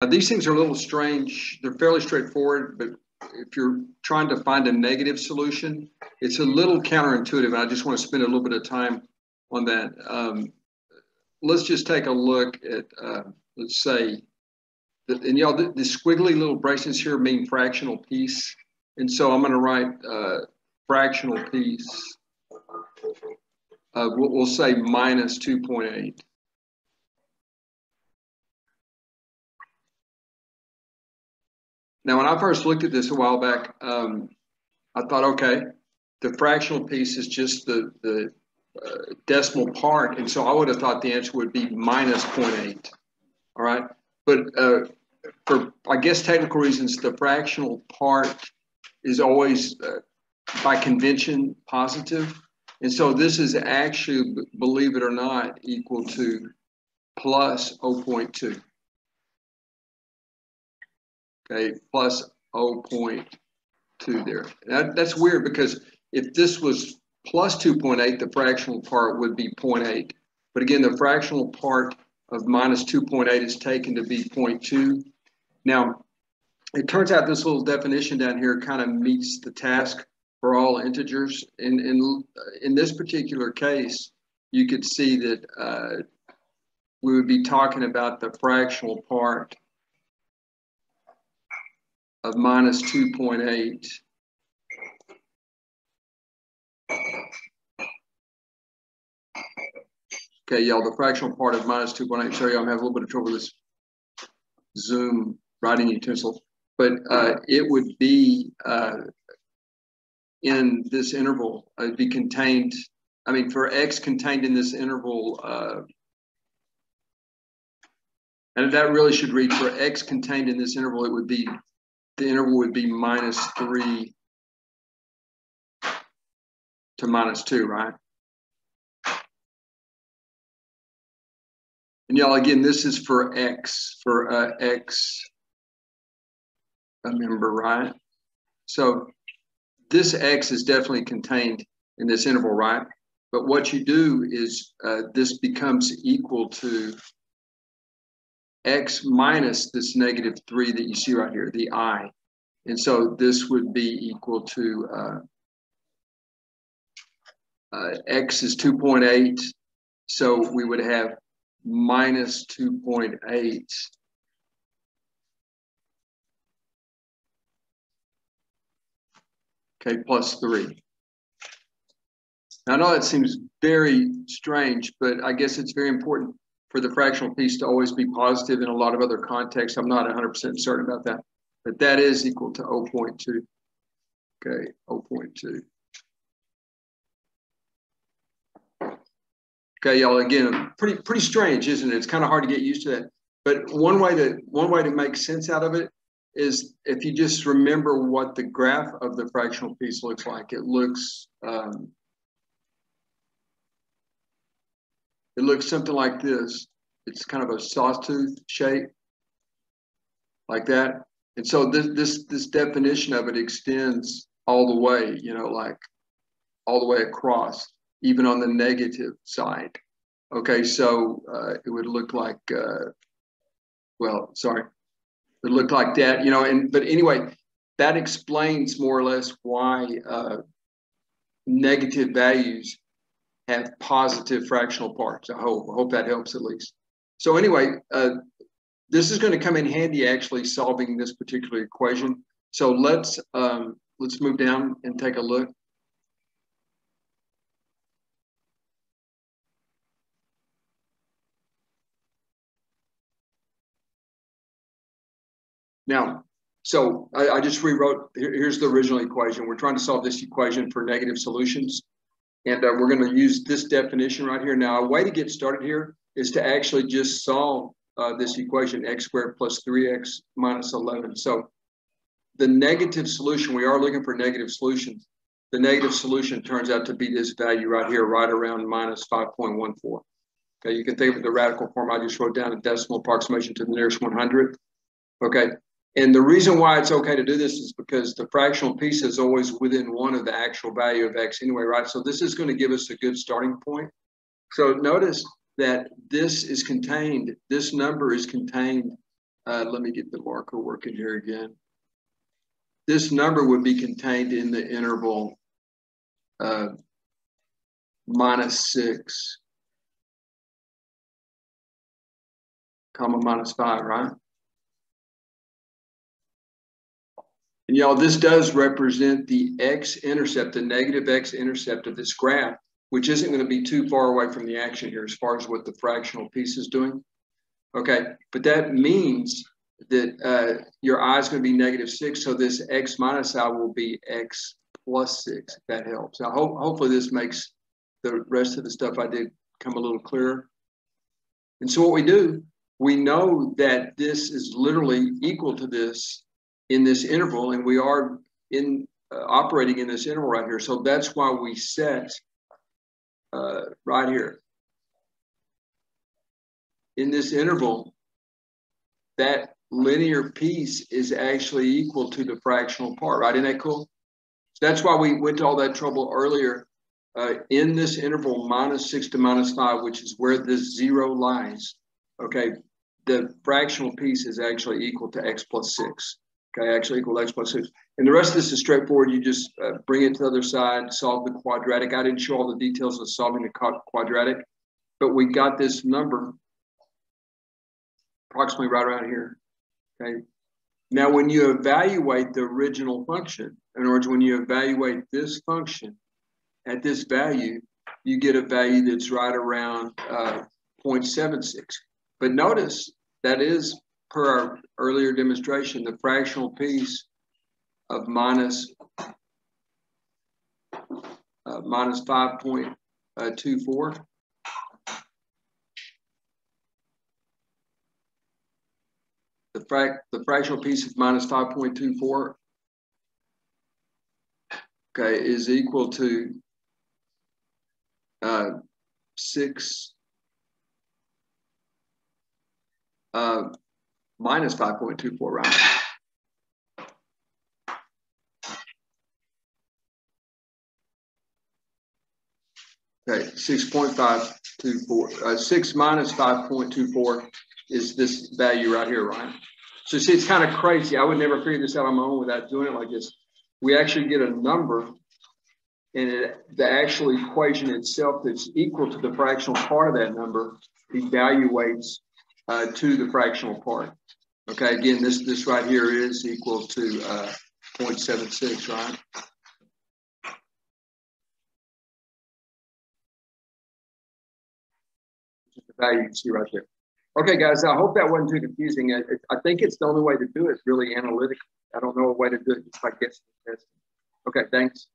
Uh, these things are a little strange. They're fairly straightforward, but if you're trying to find a negative solution, it's a little counterintuitive. And I just want to spend a little bit of time on that. Um, let's just take a look at, uh, let's say, and y'all, the, the, squiggly little braces here mean fractional piece. And so I'm going to write uh, fractional piece. Uh, we'll, we'll say minus 2.8. Now, when I first looked at this a while back, um, I thought, okay, the fractional piece is just the, the uh, decimal part. And so I would have thought the answer would be minus 0.8. All right. But uh, for, I guess, technical reasons, the fractional part is always, uh, by convention, positive. And so this is actually, believe it or not, equal to plus 0.2 okay, plus 0.2 there. That, that's weird because if this was plus 2.8, the fractional part would be 0.8. But again, the fractional part of minus 2.8 is taken to be 0.2. Now, it turns out this little definition down here kind of meets the task for all integers. In, in, in this particular case, you could see that uh, we would be talking about the fractional part of minus 2.8. Okay, y'all, the fractional part of minus 2.8. Sorry, I'm having a little bit of trouble with this Zoom writing utensil. But uh, it would be uh, in this interval, uh, it'd be contained, I mean, for x contained in this interval, uh, and that really should read for x contained in this interval, it would be the interval would be minus three to minus two, right? And y'all, again, this is for X, for uh, X a member, right? So this X is definitely contained in this interval, right? But what you do is uh, this becomes equal to x minus this negative 3 that you see right here, the i. And so this would be equal to uh, uh, x is 2.8. So we would have minus 2.8 okay, plus 3. Now, I know that seems very strange, but I guess it's very important for the fractional piece to always be positive in a lot of other contexts. I'm not 100% certain about that, but that is equal to 0.2. Okay, 0.2. Okay, y'all, again, pretty pretty strange, isn't it? It's kind of hard to get used to that. But one way to one way to make sense out of it is if you just remember what the graph of the fractional piece looks like. It looks um, It looks something like this. It's kind of a sawtooth shape, like that. And so this this this definition of it extends all the way, you know, like all the way across, even on the negative side. Okay, so uh, it would look like, uh, well, sorry, it looked like that, you know. And but anyway, that explains more or less why uh, negative values have positive fractional parts. I hope. I hope that helps at least. So anyway, uh, this is going to come in handy actually solving this particular equation. So let's um, let's move down and take a look. Now, so I, I just rewrote, here, here's the original equation. We're trying to solve this equation for negative solutions. And uh, we're going to use this definition right here. Now, a way to get started here is to actually just solve uh, this equation, x squared plus 3x minus 11. So the negative solution, we are looking for negative solutions. The negative solution turns out to be this value right here, right around minus 5.14. Okay, you can think of the radical form I just wrote down a decimal approximation to the nearest 100. Okay, and the reason why it's okay to do this is because the fractional piece is always within one of the actual value of x anyway, right? So this is going to give us a good starting point. So notice that this is contained, this number is contained uh, let me get the marker working here again. This number would be contained in the interval uh, minus six, comma minus five, right? And y'all, this does represent the x-intercept, the negative x-intercept of this graph, which isn't going to be too far away from the action here as far as what the fractional piece is doing. Okay, but that means that uh, your i is going to be negative six, so this x minus i will be x plus six, if that helps. Now, hope, hopefully this makes the rest of the stuff I did come a little clearer. And so what we do, we know that this is literally equal to this in this interval, and we are in uh, operating in this interval right here. So that's why we set uh, right here in this interval, that linear piece is actually equal to the fractional part, right? Isn't that cool? So that's why we went to all that trouble earlier uh, in this interval minus six to minus five, which is where this zero lies. Okay, the fractional piece is actually equal to x plus six. Okay, actually equal x plus six. And the rest of this is straightforward. You just uh, bring it to the other side, solve the quadratic. I didn't show all the details of solving the quadratic, but we got this number approximately right around here. Okay. Now, when you evaluate the original function, in other words, when you evaluate this function at this value, you get a value that's right around uh, 0.76. But notice that is per our earlier demonstration, the fractional piece of minus, uh, minus 5.24 the, frac the fractional piece of minus 5.24 okay, is equal to uh, 6 uh, minus 5.24, right? Okay, 6.524, uh, 6 minus 5.24 is this value right here, right? So see, it's kind of crazy. I would never figure this out on my own without doing it like this. We actually get a number and it, the actual equation itself that's equal to the fractional part of that number evaluates uh, to the fractional part. Okay, again, this this right here is equal to uh, 0.76, right? the value you see right there. Okay, guys, I hope that wasn't too confusing. I, I think it's the only way to do it, really analytically. I don't know a way to do it just by guessing. Okay, thanks.